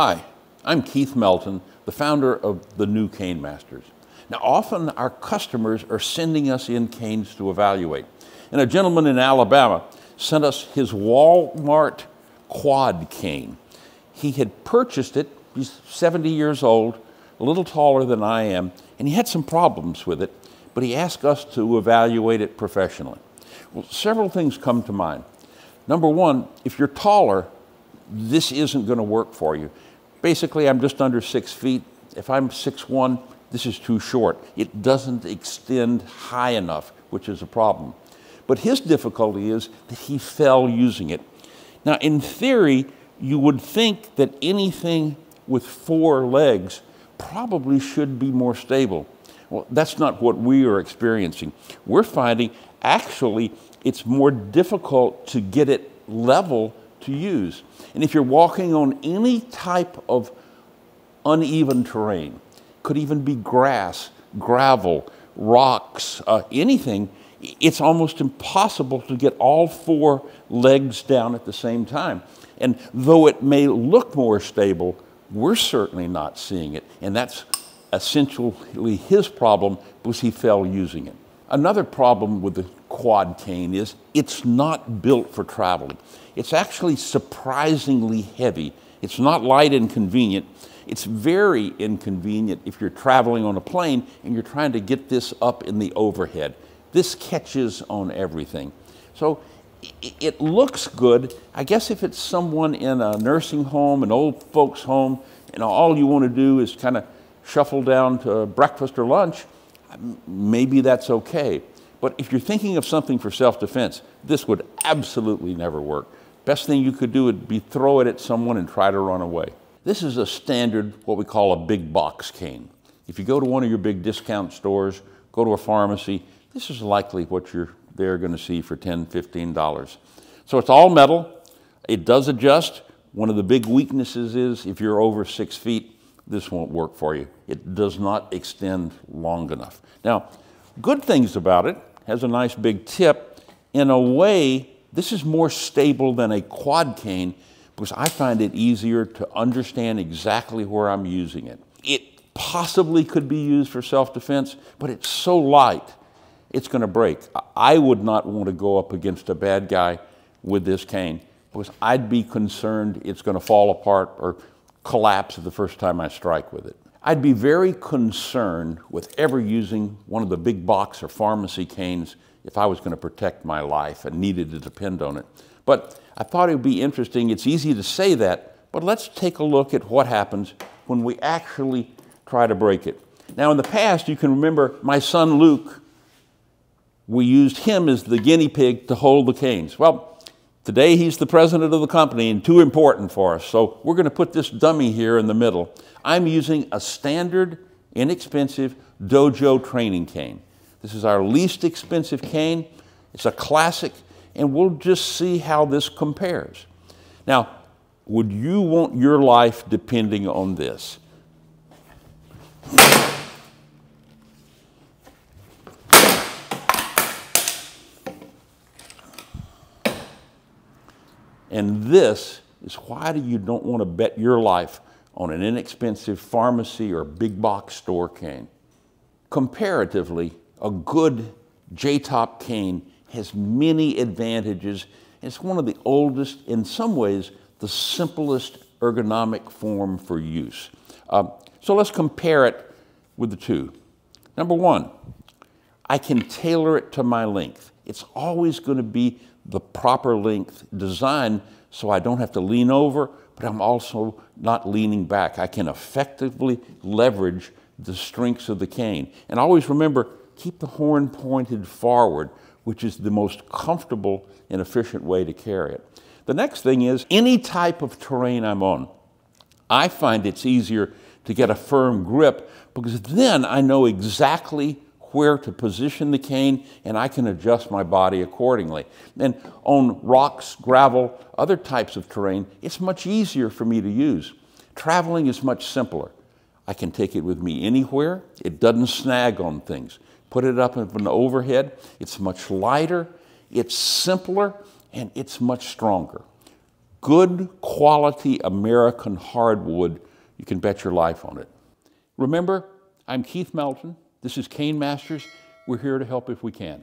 Hi, I'm Keith Melton, the founder of the new Cane Masters. Now, often our customers are sending us in canes to evaluate. And a gentleman in Alabama sent us his Walmart quad cane. He had purchased it, he's 70 years old, a little taller than I am, and he had some problems with it, but he asked us to evaluate it professionally. Well, several things come to mind. Number one, if you're taller, this isn't going to work for you. Basically, I'm just under six feet. If I'm six one, this is too short. It doesn't extend high enough, which is a problem. But his difficulty is that he fell using it. Now, in theory, you would think that anything with four legs probably should be more stable. Well, that's not what we are experiencing. We're finding actually it's more difficult to get it level to use. And if you're walking on any type of uneven terrain, could even be grass, gravel, rocks, uh, anything, it's almost impossible to get all four legs down at the same time. And though it may look more stable, we're certainly not seeing it. And that's essentially his problem because he fell using it. Another problem with the quad cane is it's not built for traveling. It's actually surprisingly heavy. It's not light and convenient. It's very inconvenient if you're traveling on a plane and you're trying to get this up in the overhead. This catches on everything. So it looks good. I guess if it's someone in a nursing home, an old folks' home, and all you want to do is kind of shuffle down to breakfast or lunch, maybe that's okay. But if you're thinking of something for self defense, this would absolutely never work. Best thing you could do would be throw it at someone and try to run away. This is a standard, what we call a big box cane. If you go to one of your big discount stores, go to a pharmacy, this is likely what you're there going to see for $10, $15. So it's all metal. It does adjust. One of the big weaknesses is if you're over six feet, this won't work for you. It does not extend long enough. Now, good things about it, has a nice big tip. In a way, this is more stable than a quad cane because I find it easier to understand exactly where I'm using it. It possibly could be used for self-defense, but it's so light, it's going to break. I would not want to go up against a bad guy with this cane because I'd be concerned it's going to fall apart or collapse the first time I strike with it. I'd be very concerned with ever using one of the big box or pharmacy canes if I was going to protect my life and needed to depend on it. But I thought it would be interesting. It's easy to say that, but let's take a look at what happens when we actually try to break it. Now, in the past, you can remember my son Luke, we used him as the guinea pig to hold the canes. Well, Today, he's the president of the company and too important for us. So we're going to put this dummy here in the middle. I'm using a standard, inexpensive dojo training cane. This is our least expensive cane. It's a classic, and we'll just see how this compares. Now, would you want your life depending on this? And this is why do you don't want to bet your life on an inexpensive pharmacy or big box store cane. Comparatively, a good J-top cane has many advantages. It's one of the oldest, in some ways, the simplest ergonomic form for use. Uh, so let's compare it with the two. Number one, I can tailor it to my length. It's always going to be the proper length design so I don't have to lean over, but I'm also not leaning back. I can effectively leverage the strengths of the cane. And always remember, keep the horn pointed forward, which is the most comfortable and efficient way to carry it. The next thing is any type of terrain I'm on, I find it's easier to get a firm grip because then I know exactly where to position the cane, and I can adjust my body accordingly. And on rocks, gravel, other types of terrain, it's much easier for me to use. Traveling is much simpler. I can take it with me anywhere. It doesn't snag on things. Put it up in an overhead. It's much lighter, it's simpler, and it's much stronger. good quality American hardwood, you can bet your life on it. Remember, I'm Keith Melton. This is Cane Masters. We're here to help if we can.